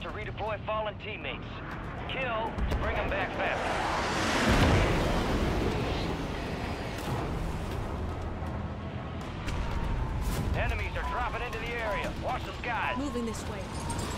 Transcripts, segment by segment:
redeploy fallen teammates. Kill to bring them back faster. Enemies are dropping into the area. Watch the skies. Moving this. Way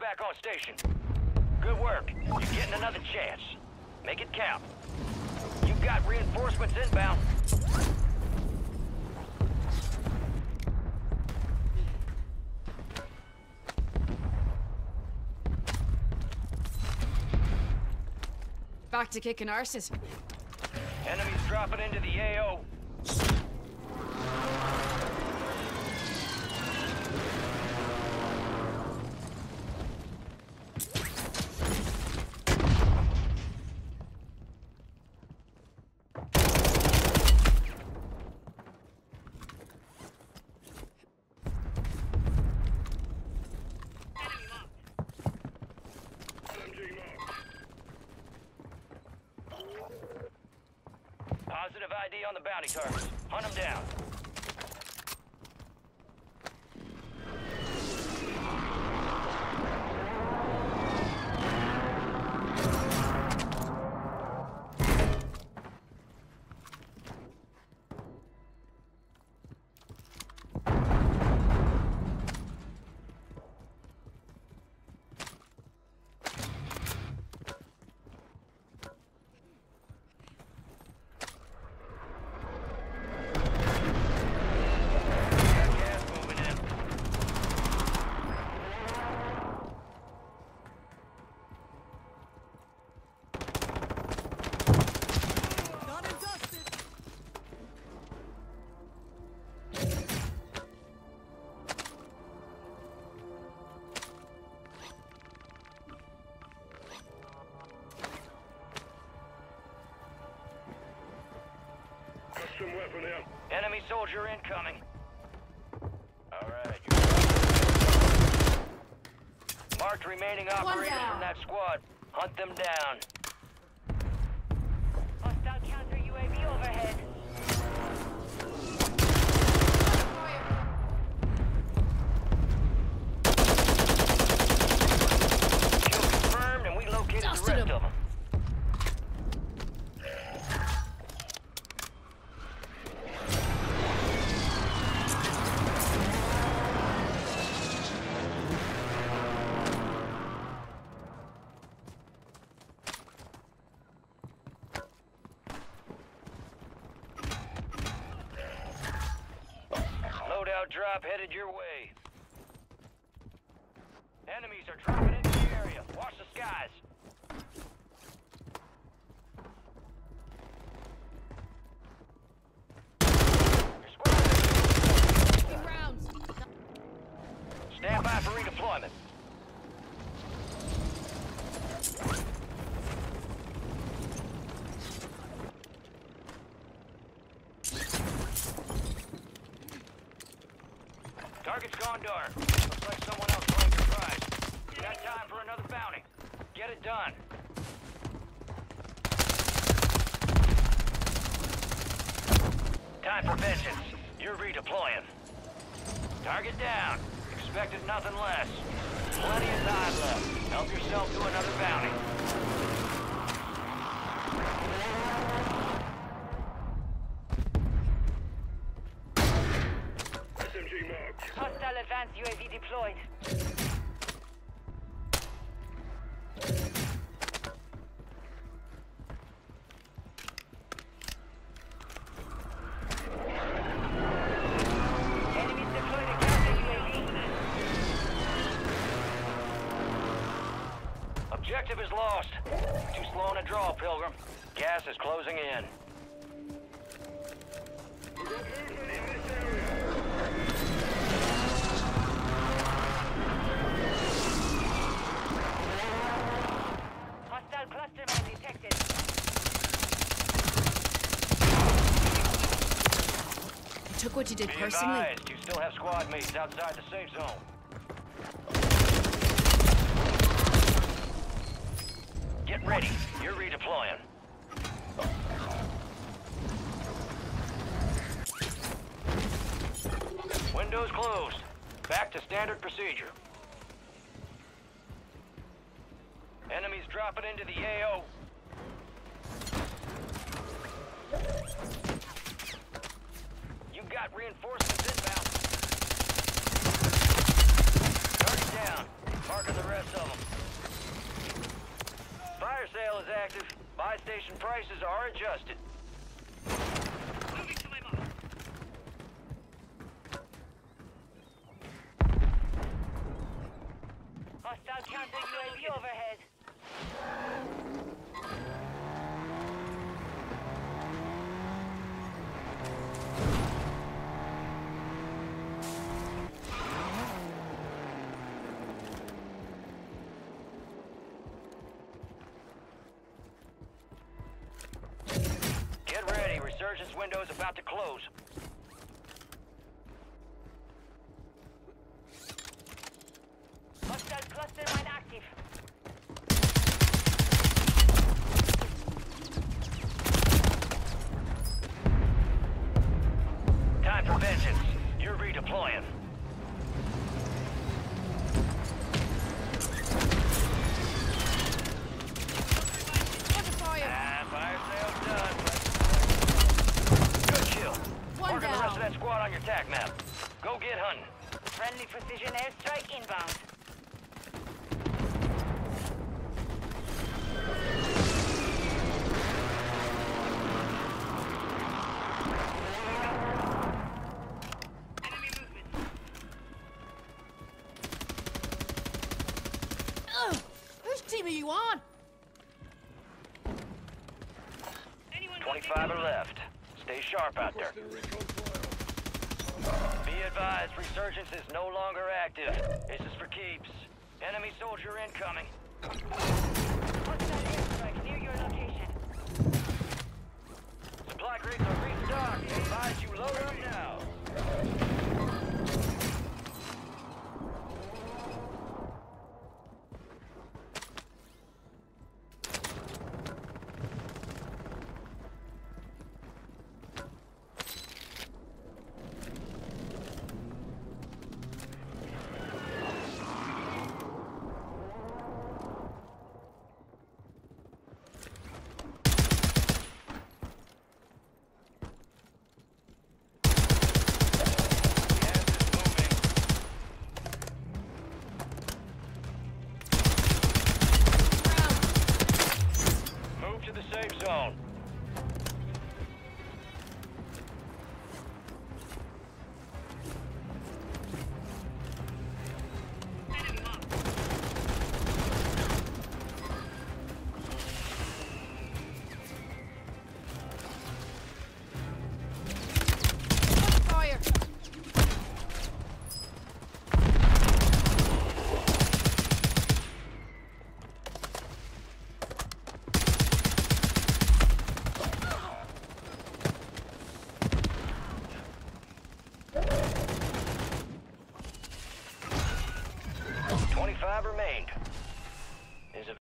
Back on station. Good work. You're getting another chance. Make it count. You've got reinforcements inbound. Back to kicking arses. Enemies dropping into the AO. Positive ID on the bounty targets. Hunt them down. Weapon here. Enemy soldier incoming. Alright. Marked remaining operators from that squad. Hunt them down. Drop headed your way. Enemies are dropping into the area. Watch the skies. Stand by for redeployment. Dark. Looks like someone else claimed your prize. Got time for another bounty. Get it done. Time for vengeance. You're redeploying. Target down. Expected nothing less. Plenty of time left. Help yourself to another bounty. Pilgrim. Gas is closing in. Hostile cluster mine detected. Took what you did Be personally. Advised, you still have squad mates outside the safe zone. Get ready. You're redeploying. Windows closed. Back to standard procedure. Enemies dropping into the AO. You got reinforcements inbound. Target down. Marking the rest of them. Sale is active. Buy station prices are adjusted. Resurgence window is about to close. Hostile cluster mine active. Time for vengeance. You're redeploying. Under fire. Ah, fire sale's done. Good kill. One Marking the rest of down. that squad on your tac map. Go get hunting. Friendly precision airstrike inbound. Ugh. Which team are you on? 25 are left. Stay sharp out there. Be advised, resurgence is no longer active. This is for keeps. Enemy soldier incoming.